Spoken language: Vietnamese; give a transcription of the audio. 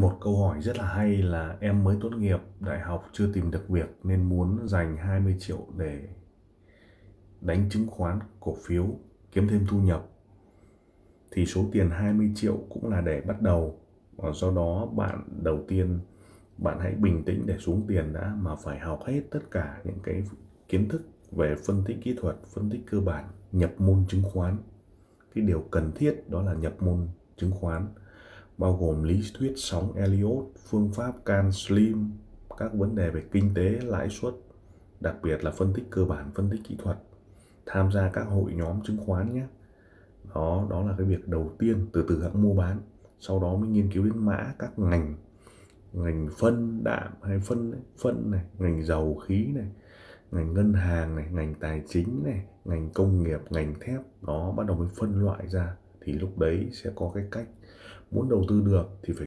một câu hỏi rất là hay là em mới tốt nghiệp đại học chưa tìm được việc nên muốn dành 20 triệu để đánh chứng khoán cổ phiếu, kiếm thêm thu nhập. Thì số tiền 20 triệu cũng là để bắt đầu. Và do đó bạn, đầu tiên, bạn hãy bình tĩnh để xuống tiền đã mà phải học hết tất cả những cái kiến thức về phân tích kỹ thuật, phân tích cơ bản, nhập môn chứng khoán. Cái điều cần thiết đó là nhập môn chứng khoán bao gồm lý thuyết sóng Elliot, phương pháp can slim, các vấn đề về kinh tế, lãi suất, đặc biệt là phân tích cơ bản, phân tích kỹ thuật, tham gia các hội nhóm chứng khoán nhé. Đó, đó là cái việc đầu tiên từ từ hãng mua bán. Sau đó mới nghiên cứu đến mã các ngành, ngành phân đạm hay phân phân này, ngành dầu khí này, ngành ngân hàng này, ngành tài chính này, ngành công nghiệp, ngành thép. Đó bắt đầu mới phân loại ra thì lúc đấy sẽ có cái cách. Muốn đầu tư được thì phải